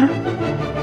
Huh?